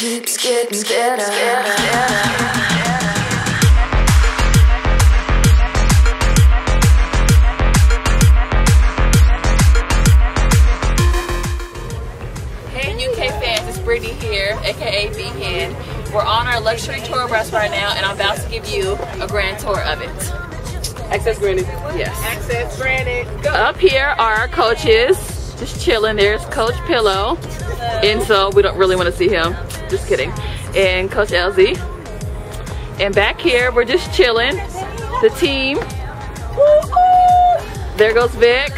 keeps getting better. Hey UK fans, it's Brittany here, aka B Hen. We're on our luxury tour bus right now, and I'm about to give you a grand tour of it. Access granted. Yes. Access granted. Go. Up here are our coaches, just chilling. There's Coach Pillow, and so we don't really want to see him. Just kidding. And Coach LZ. And back here, we're just chilling. The team. There goes Vic.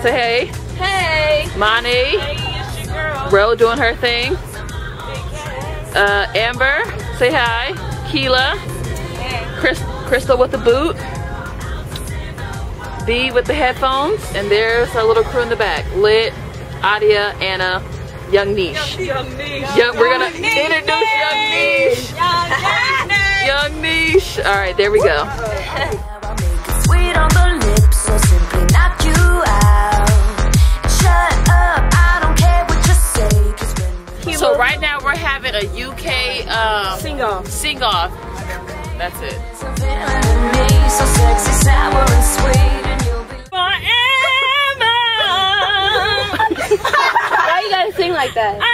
Say hey. Hey! Monty. Hey, it's your girl. Ro doing her thing. Uh, Amber, say hi. Keyla. Chris, Crystal with the boot. B with the headphones. And there's our little crew in the back. Lit, A'dia, Anna, Young Niche. Young niche. Young, we're gonna introduce Young Niche. Young Niche. All right, there we go. Sweet on the lips, or simply knock you out. Shut up, I don't care what you say. 'cause when we So right now we're having a UK um, Sing off. sing off. That's it. Sing like that? I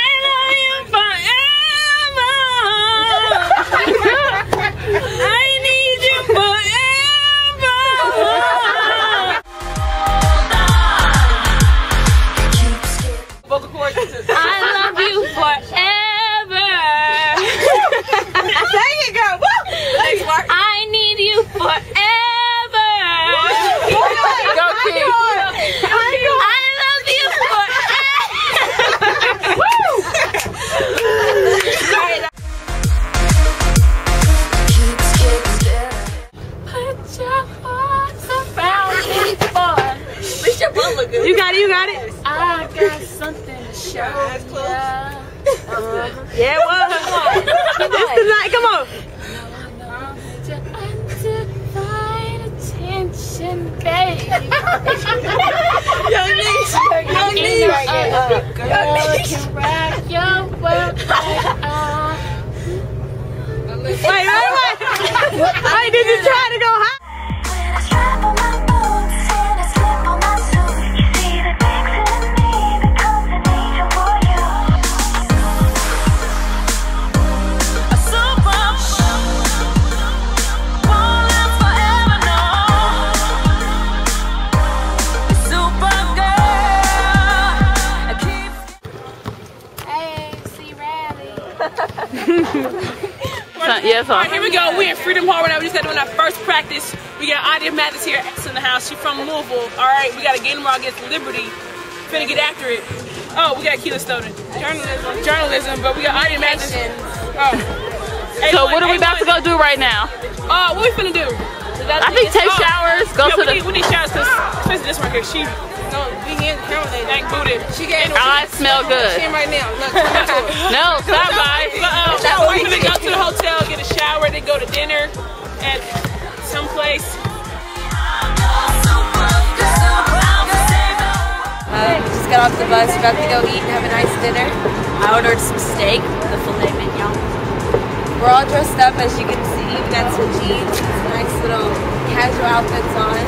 You got it. You got it. I got something to show ya. Uh-huh. Yeah, well. This tonight. Come on. Your undivided attention, baby. Young niche. Young Ain't no other girl can rock your world like I. Wait, wait, wait. Wait, did you try to go high? Yes, All right, here we go. We're in Freedom Hall right now. We just got doing our first practice. We got A'dia Mathies here X in the house. She's from Louisville. All right, we got a game tomorrow against Liberty. Finna get after it. Oh, we got Keyla Stoner. Journalism. Journalism, but we got A'dia Mathies. Oh. So what are we about to go do right now? Oh, what we finna do? I think take Oh. showers, go yeah, to we the. need, we need showers because especially this one here. She no, we can't count that. Dang booted. She getting I smell good. right now. Look, turn to it. No, stop by. Uh-oh. We're gonna go to the hotel, get a shower, then go to dinner at some place. Uh, we just got off the bus, about to go eat and have a nice dinner. I ordered some steak, the filet mignon. We're all dressed up, as you can see. We got some jeans, nice little casual outfits on.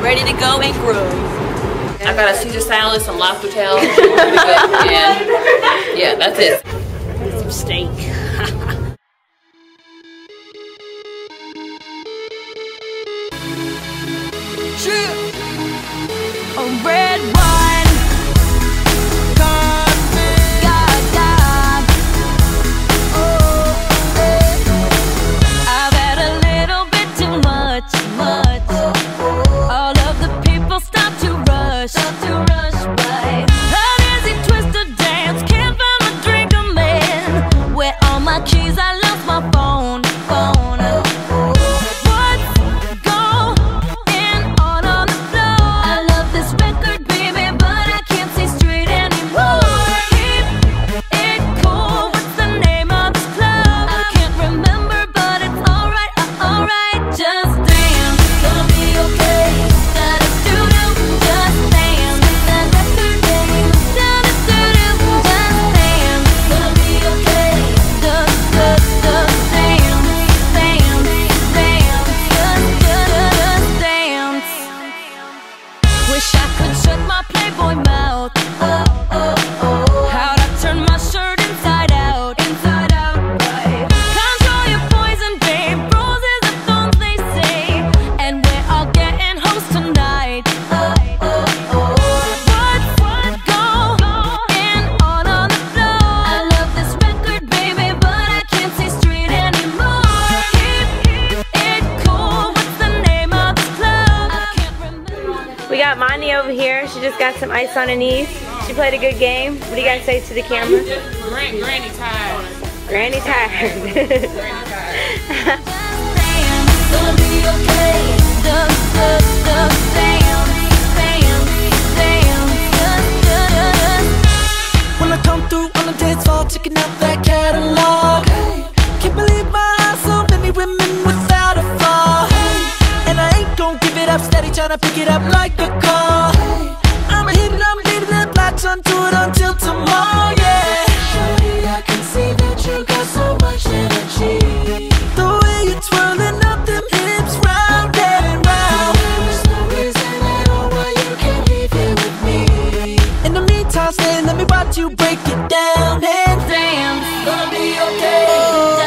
Ready to go and groove. I got a Caesar salad, some lobster tail, and yeah, that's it. Some steak. There. She just got some ice on her knees. She played a good game. What do you guys say to the camera? Gran- Granny tired. Granny tired. Granny tired. Gonna be okay. The, the, the, damn, damn, damn, just, just, When I come through on the dance floor, checking out that catalog. Can't believe my eyes, so many women without a flaw. And I ain't gon' give it up, steady tryna pick it up like a break it down and damn. gonna be okay.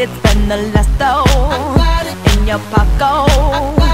It, spend the last I though in your pocket.